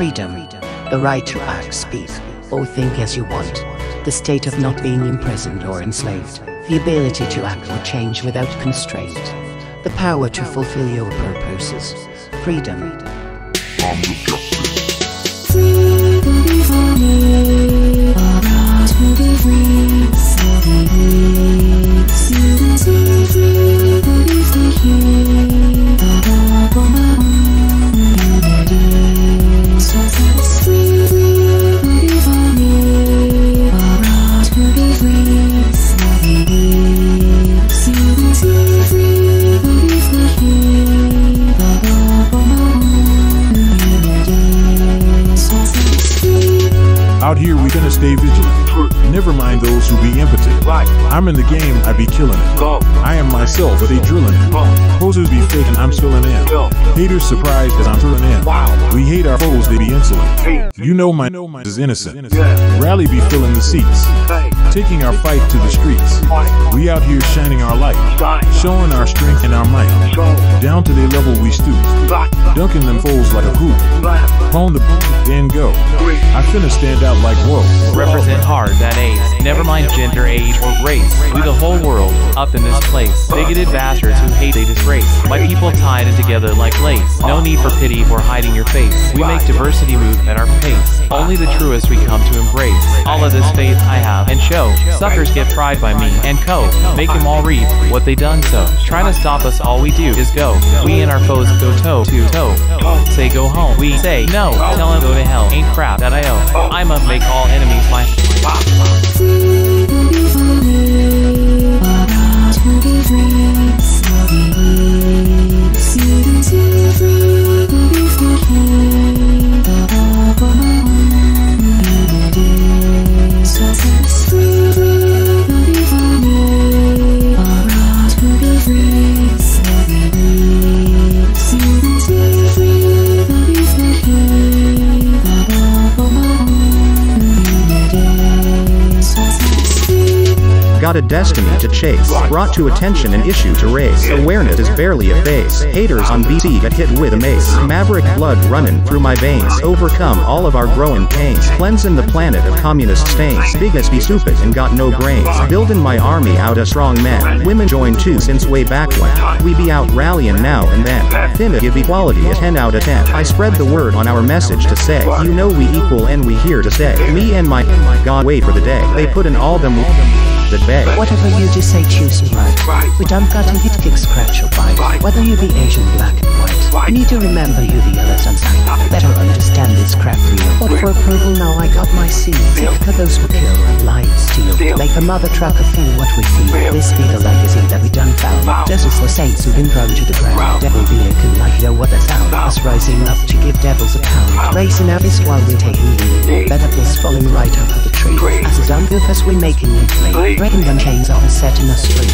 Freedom. The right to act, speak, or think as you want. The state of not being imprisoned or enslaved. The ability to act or change without constraint. The power to fulfill your purposes. Freedom. Out stay vigilant. Never mind those who be impotent. I'm in the game, I be killing it. I am myself, but they drilling it. Posers be fake and I'm filling in. Haters surprised as I'm filling in. We hate our foes, they be insolent. You know my is innocent. Rally be filling the seats. Taking our fight to the streets. We out here shining our light. Showing our strength and our might. Down to their level we stoop. Dunking them foes like a hoop. Hone the then go. I finna stand out like whoa. Represent hard that age. Never mind gender, age, or race. We the whole world up in this place. Bigoted bastards who hate they disgrace. My people tied in together like lace. No need for pity or hiding your face. We make diversity move at our pace. Only the truest we come to embrace. All of this faith I have and show. Suckers get fried by me and co. Make them all reap what they done so. Trying to stop us, all we do is go. We and our foes go toe to toe. Say go home. We say no. Tell them go to hell. Ain't crap that I owe. I'ma make all enemies my. A destiny to chase. Brought to attention an issue to raise. Awareness is barely a face. Haters on BC get hit with a mace. Maverick blood running through my veins. Overcome all of our growing pains. Cleansing the planet of communist stains. Biggest be stupid and got no brains. Building my army out of strong men. Women join too since way back when. We be out rallying now and then. Finna give equality a 10 out of 10. I spread the word on our message to say, you know we equal and we here to stay. Me and my God wait for the day. They put in all them that beg. Whatever you decide, choose me right. We don't got to hit, kick, scratch, or bite. Whether you be Asian, black, and white. Need to remember you the others unside. Better understand this crap real. But for approval now I got my seal. For those who kill and lie and steal. Make the mother trucker feel what we feel. This be the legacy that we done found. Justice for saints who've been thrown to the ground. Devil be a like you know what that sound. Us rising up to give devils a pound. Racing abyss while we taking lead. Better bliss falling right over the tree. As a done with us we making you flee. Breaking them chains off and setting us free.